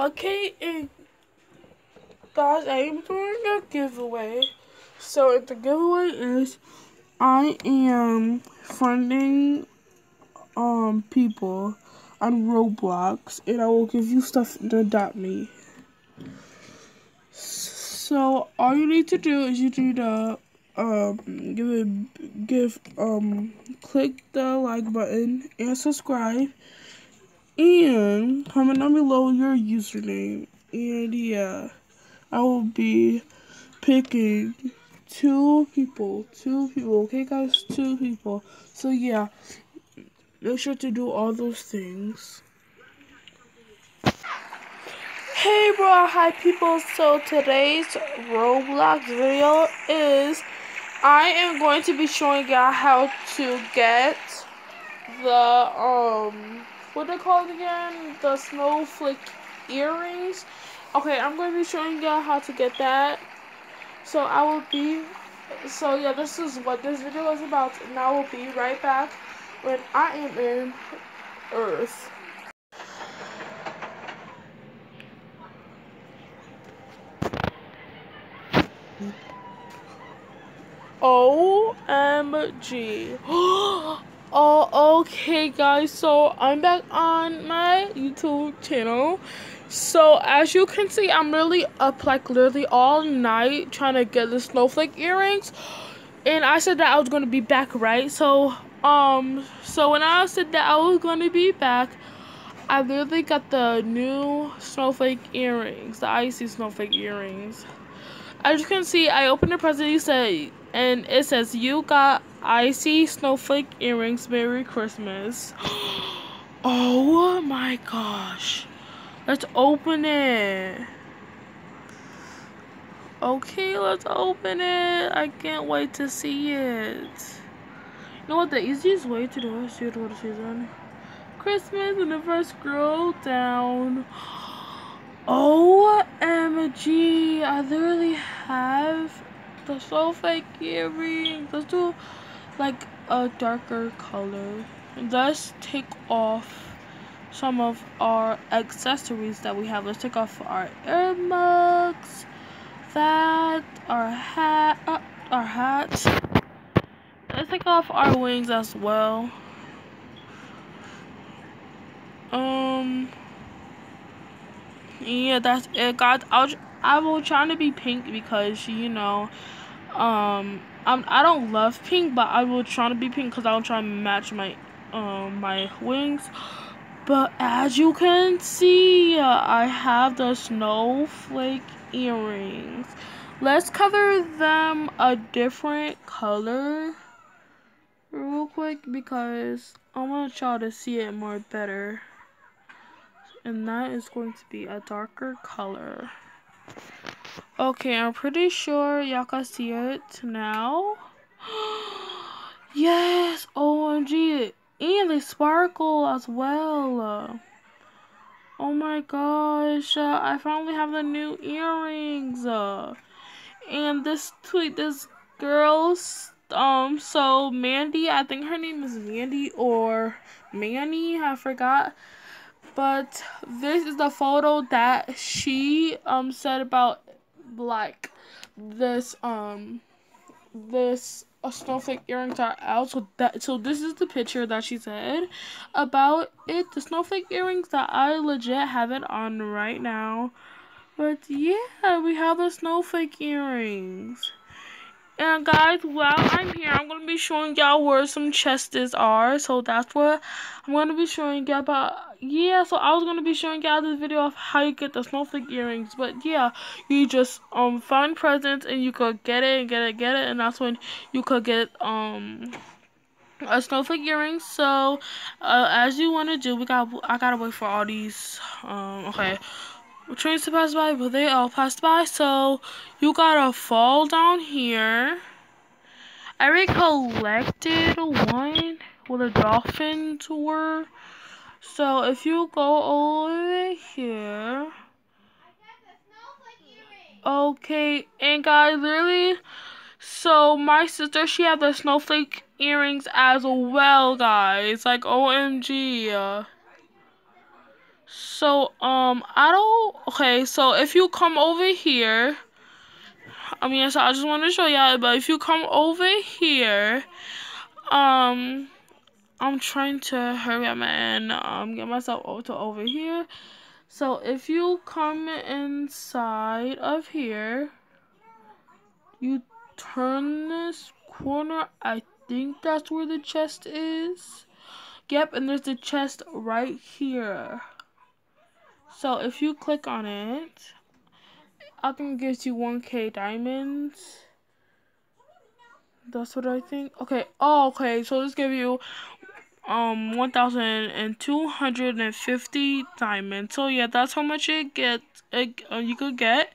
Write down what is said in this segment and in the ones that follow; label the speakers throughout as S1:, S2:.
S1: Okay, and guys, I am doing a giveaway. So the giveaway is I am funding um people on Roblox, and I will give you stuff to adopt me. So all you need to do is you need to um give it give um click the like button and subscribe and comment down below your username. And yeah I will be picking two people two people okay guys? Two people. So yeah make sure to do all those things. Hey bro. Hi people. So today's roblox video is i am going to be showing y'all how to get the um what they called again? The snowflake earrings. Okay, I'm going to be showing y'all how to get that. So I will be, so yeah, this is what this video is about. And I will be right back when I am in Earth. OMG. Oh, Oh, okay, guys. So I'm back on my YouTube channel. So as you can see, I'm really up like literally all night trying to get the snowflake earrings. And I said that I was gonna be back, right? So um, so when I said that I was gonna be back, I literally got the new snowflake earrings, the icy snowflake earrings. As you can see, I opened the present. You said, and it says you got icy snowflake earrings. Merry Christmas. Oh my gosh. Let's open it. Okay, let's open it. I can't wait to see it. You know what the easiest way to do is to go to season. Christmas and the first scroll down. OMG, I literally have the snowflake earrings. Let's do like a darker color. Let's take off some of our accessories that we have. Let's take off our ear mugs, that, our hat, uh, our hats. Let's take off our wings as well. Um, yeah, that's it, guys. I'll, I will try to be pink because, you know, um, I'm, I don't love pink, but I will try to be pink because I'll try to match my um my wings. But as you can see, uh, I have the snowflake earrings. Let's cover them a different color real quick because I want y'all to see it more better. And that is going to be a darker color. Okay, I'm pretty sure y'all can see it now. yes, OMG. And they sparkle as well. Oh my gosh, uh, I finally have the new earrings. Uh, and this tweet, this girl's, um, so Mandy, I think her name is Mandy or Manny, I forgot. But this is the photo that she, um, said about like this um this snowflake earrings are out. So that so this is the picture that she said about it. The snowflake earrings that i legit have it on right now. But yeah we have the snowflake earrings and guys, while I'm here, I'm going to be showing y'all where some chests are. So that's what I'm going to be showing y'all about. Yeah, so I was going to be showing y'all this video of how you get the snowflake earrings. But yeah, you just um find presents and you could get it and get it, get it. And that's when you could get um a snowflake earrings. So uh, as you want to do, we got I got to wait for all these. Um, okay trains to pass by, but they all passed by. So you gotta fall down here. I recollected one where the dolphins were. So if you go over here. Okay, and guys, literally, so my sister, she had the snowflake earrings as well, guys. Like, OMG. Uh. So, um, I don't, okay, so if you come over here, I mean, so I just want to show y'all, but if you come over here, um, I'm trying to hurry up and um, get myself over to over here. So if you come inside of here, you turn this corner. I think that's where the chest is. Yep, and there's the chest right here. So if you click on it, I think it gives you 1k diamonds. That's what I think. Okay. Oh, okay. So this give you um 1250 diamonds. So yeah, that's how much it gets it, uh, you could get.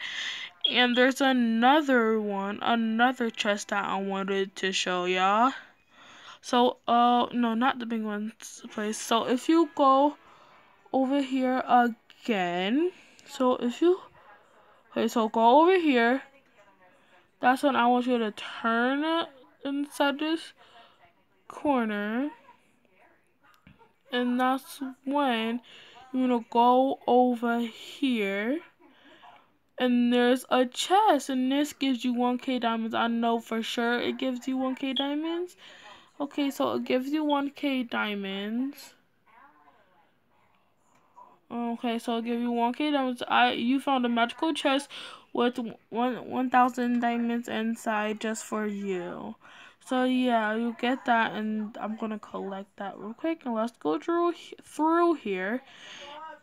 S1: And there's another one, another chest that I wanted to show y'all. So, uh, no, not the big one's place. So if you go over here again, so if you, okay, so go over here. That's when I want you to turn inside this corner. And that's when you're gonna go over here. And there's a chest, and this gives you 1k diamonds. I know for sure it gives you 1k diamonds. Okay, so it gives you 1k diamonds. Okay, so I'll give you 1k diamonds. I you found a magical chest with one 1000 diamonds inside just for you. So yeah, you get that, and I'm gonna collect that real quick. And let's go through through here.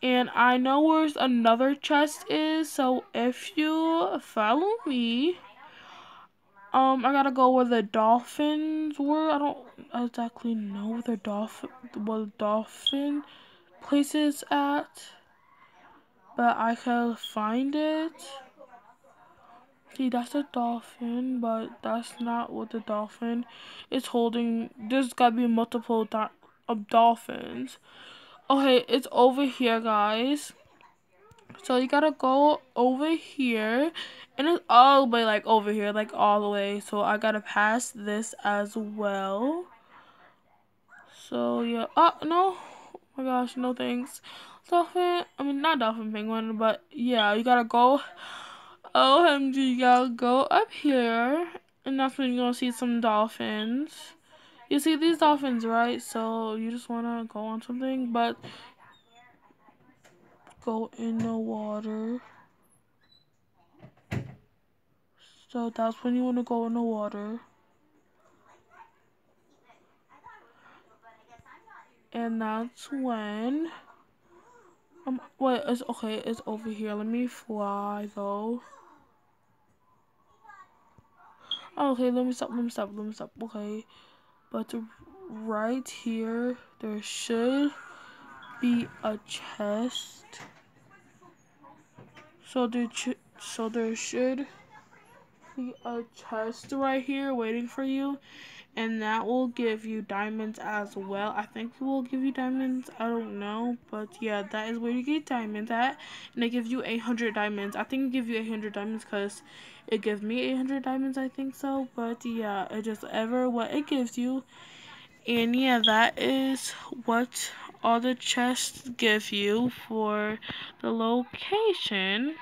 S1: And I know where another chest is. So if you follow me, um, I gotta go where the dolphins were. I don't exactly know where the dolphin, what dolphin place is at, but I can find it. See, that's a dolphin, but that's not what the dolphin is holding. There's gotta be multiple do of dolphins. Okay, it's over here, guys. So you gotta go over here, and it's all the way like over here, like all the way. So I gotta pass this as well. So yeah, oh no, Oh my gosh, no thanks. Dolphin, I mean not dolphin penguin, but yeah, you gotta go OMG, you gotta go up here, and that's when you're gonna see some dolphins. You see these dolphins, right? So you just wanna go on something, but go in the water. So that's when you wanna go in the water. And that's when um wait it's okay it's over here. Let me fly though. Okay let me stop let me stop let me stop. Okay. But right here there should be a chest. So there so there should a chest right here waiting for you and that will give you diamonds as well. I think it will give you diamonds. I don't know, but yeah, that is where you get diamonds at, and it gives you 800 diamonds. I think it gives you 800 diamonds because it gives me 800 diamonds. I think so, but yeah, it just ever what it gives you, and yeah, that is what all the chests give you for the location.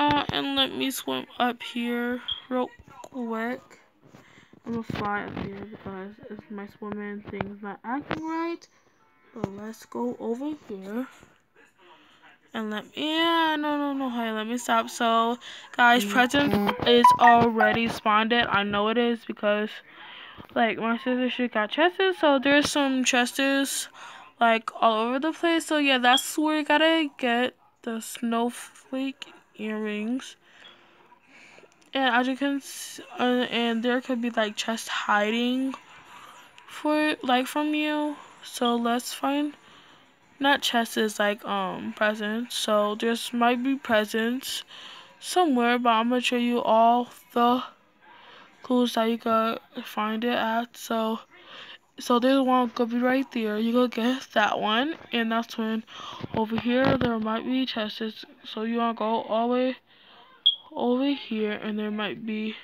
S1: Uh, and let me swim up here real quick. I'm gonna fly up here because it's my swimming thing's not acting right. But let's go over here. And let me, yeah, no, no, no, hey, let me stop. So, guys, present is already spawned. I know it is because, like, my sister she got chests. So, there's some chests, like, all over the place. So, yeah, that's where you gotta get the snowflake earrings. And as you can uh, and there could be like chest hiding for like from you. So let's find not chests is like um presents. So there's might be presents somewhere but i'm gonna show you all the clues that you could find it at. So so there's one could be right there you could guess that one and that's when over here there might be chests so you want to go all the way over here and there might be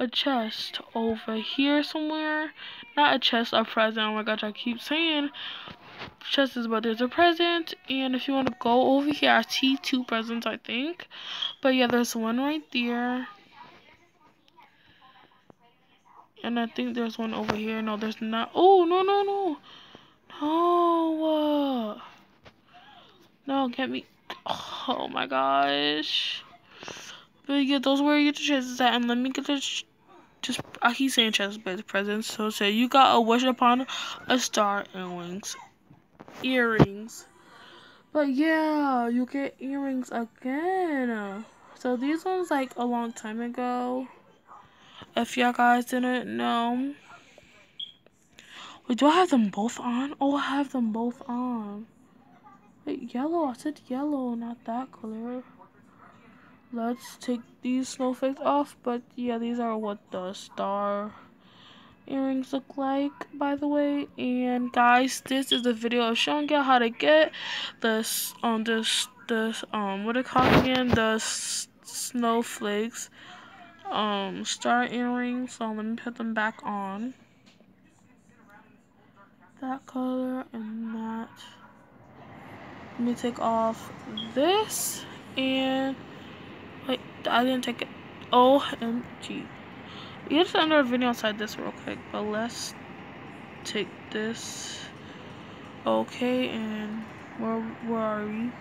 S1: a chest over here somewhere. Not a chest, a present. Oh my gosh, I keep saying chests, but there's a present. And if you want to go over here, I see two presents, I think. But yeah, there's one right there. And I think there's one over here. No, there's not. Oh, no, no, no. No. Uh, no, get me. Oh my gosh. But yeah, those were your chances at. And let me get this. Just, I keep saying chest, but it's presents. So say you got a wish upon a star and earrings. Earrings. But yeah, you get earrings again. So these ones like a long time ago. If y'all guys didn't know. Wait, do I have them both on? Oh, I have them both on. Wait, yellow. I said yellow, not that color. Let's take these snowflakes off. But yeah, these are what the star earrings look like, by the way. And guys, this is the video of showing you how to get this on um, this this um what it called again the snowflakes um star earrings. So let me put them back on. That color and that. Let me take off this and wait, I didn't take it. OMG. You have to enter a video inside this real quick, but let's take this. Okay, and where where are we?